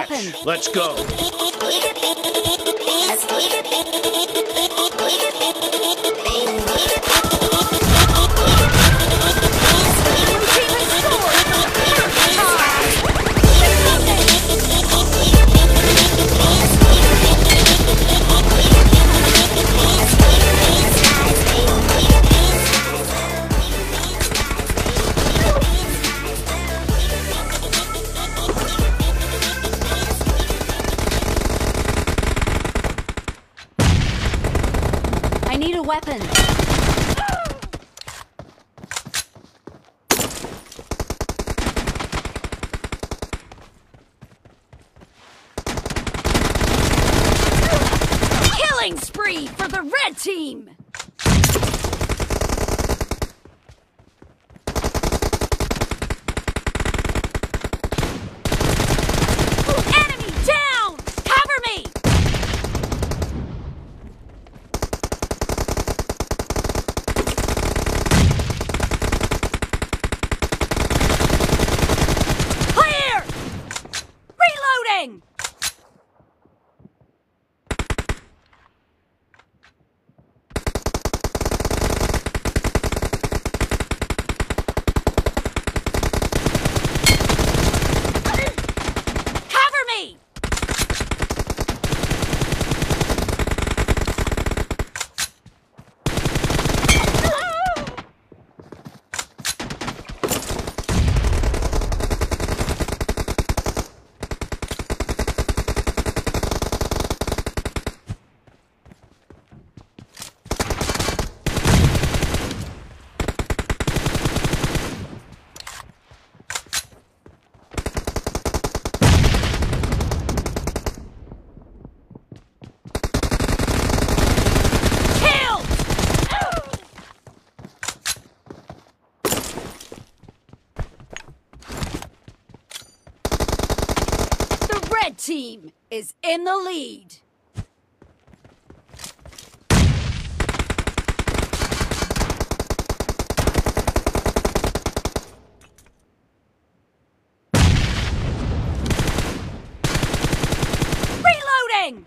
weapons. Let's go. Weapon. Killing spree for the red team! Enemy down! Cover me! Clear! Reloading! Red team is in the lead. Reloading!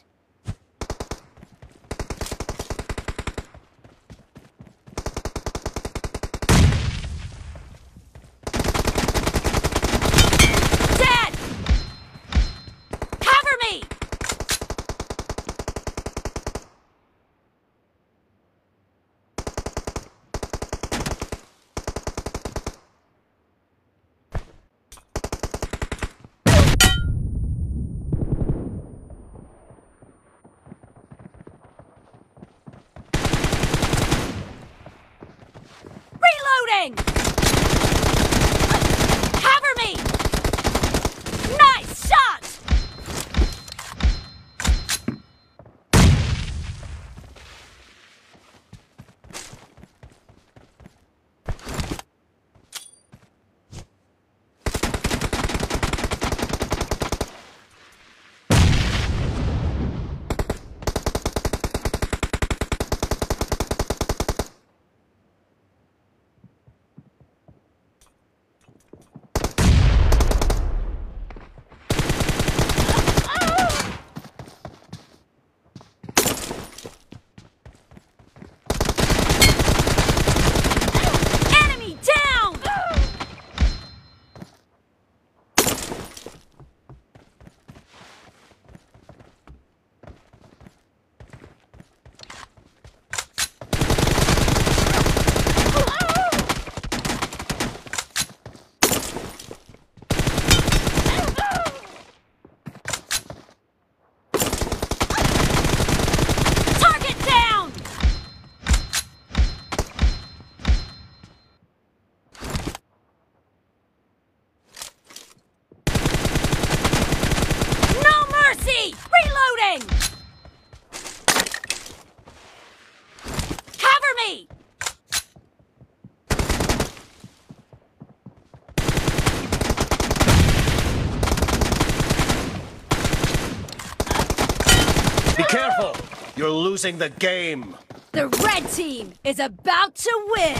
Be careful! You're losing the game. The red team is about to win!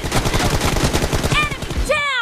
Enemy down!